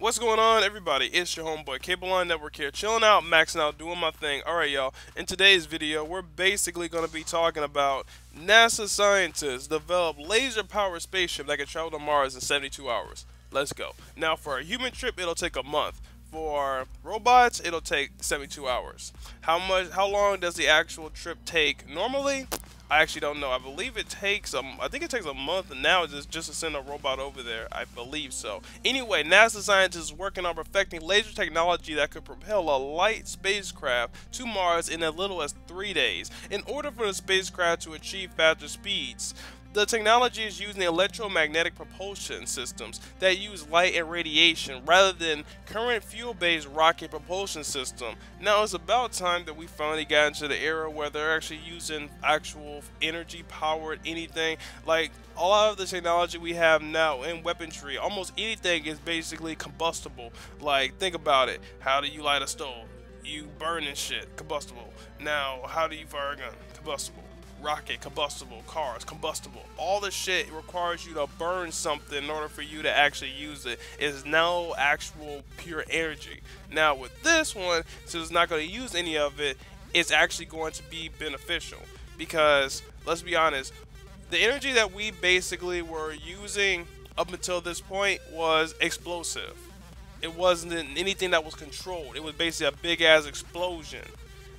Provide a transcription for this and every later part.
What's going on, everybody? It's your homeboy Cable Line Network here, chilling out, maxing out, doing my thing. Alright, y'all, in today's video, we're basically going to be talking about NASA scientists develop laser powered spaceship that can travel to Mars in 72 hours. Let's go. Now, for a human trip, it'll take a month. For robots, it'll take 72 hours. How much? How long does the actual trip take normally? I actually don't know. I believe it takes um I think it takes a month now just just to send a robot over there. I believe so. Anyway, NASA scientists working on perfecting laser technology that could propel a light spacecraft to Mars in as little as three days. In order for the spacecraft to achieve faster speeds, the technology is using electromagnetic propulsion systems that use light and radiation rather than current fuel-based rocket propulsion system. Now it's about time that we finally got into the era where they're actually using actual energy powered anything. Like a lot of the technology we have now in weaponry almost anything is basically combustible. Like think about it. How do you light a stove? You burn and shit. Combustible. Now how do you fire a gun? Combustible rocket, combustible, cars, combustible. All the shit requires you to burn something in order for you to actually use it. It's no actual pure energy. Now with this one, since it's not going to use any of it, it's actually going to be beneficial. Because, let's be honest, the energy that we basically were using up until this point was explosive. It wasn't anything that was controlled. It was basically a big ass explosion.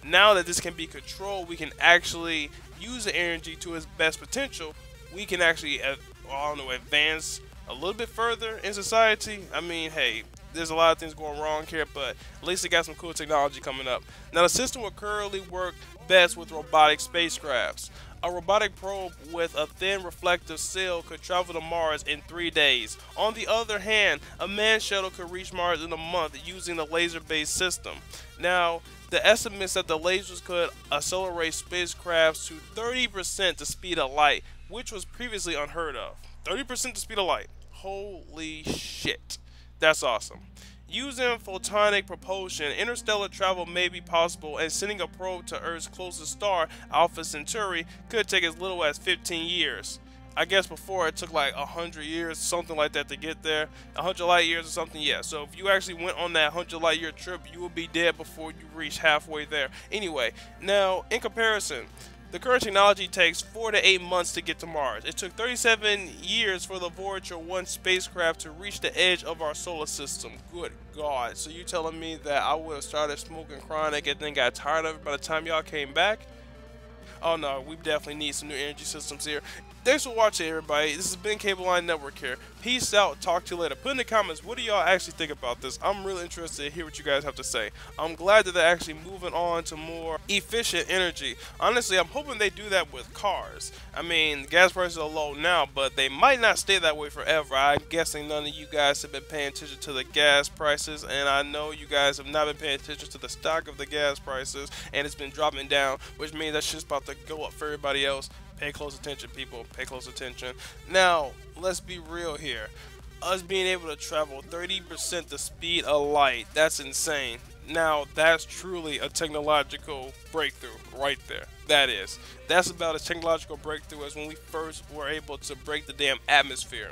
Now that this can be controlled, we can actually use the energy to its best potential, we can actually, uh, I don't know, advance a little bit further in society. I mean, hey, there's a lot of things going wrong here, but at least it got some cool technology coming up. Now, the system will currently work best with robotic spacecrafts. A robotic probe with a thin reflective sail could travel to Mars in three days. On the other hand, a manned shuttle could reach Mars in a month using the laser-based system. Now, the estimates that the lasers could accelerate spacecrafts to 30% the speed of light, which was previously unheard of. 30% the speed of light. Holy shit. That's awesome. Using photonic propulsion, interstellar travel may be possible, and sending a probe to Earth's closest star, Alpha Centauri, could take as little as 15 years. I guess before it took like hundred years, something like that, to get there. Hundred light years or something, yeah. So if you actually went on that hundred light year trip, you would be dead before you reach halfway there. Anyway, now in comparison, the current technology takes 4 to 8 months to get to Mars. It took 37 years for the Voyager 1 spacecraft to reach the edge of our solar system. Good God. So you telling me that I would have started smoking chronic and then got tired of it by the time y'all came back? Oh no, we definitely need some new energy systems here. Thanks for watching, everybody. This has been Cable Line Network here. Peace out. Talk to you later. Put in the comments, what do y'all actually think about this? I'm really interested to hear what you guys have to say. I'm glad that they're actually moving on to more efficient energy. Honestly, I'm hoping they do that with cars. I mean, gas prices are low now, but they might not stay that way forever. I'm guessing none of you guys have been paying attention to the gas prices, and I know you guys have not been paying attention to the stock of the gas prices, and it's been dropping down, which means that's just about to go up for everybody else. Pay close attention, people. Pay close attention. Now, let's be real here. Us being able to travel 30% the speed of light, that's insane. Now, that's truly a technological breakthrough right there. That is. That's about as technological breakthrough as when we first were able to break the damn atmosphere.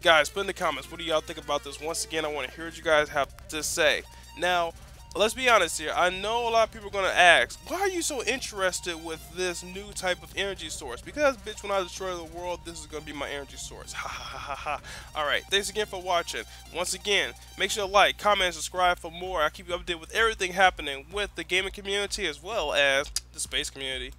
Guys, put in the comments, what do y'all think about this? Once again, I want to hear what you guys have to say. Now, let's be honest here. I know a lot of people are going to ask, why are you so interested with this new type of energy source? Because, bitch, when I destroy the world, this is going to be my energy source. Ha ha ha ha. Alright, thanks again for watching. Once again, make sure to like, comment, subscribe for more. I keep you updated with everything happening with the gaming community as well as the space community.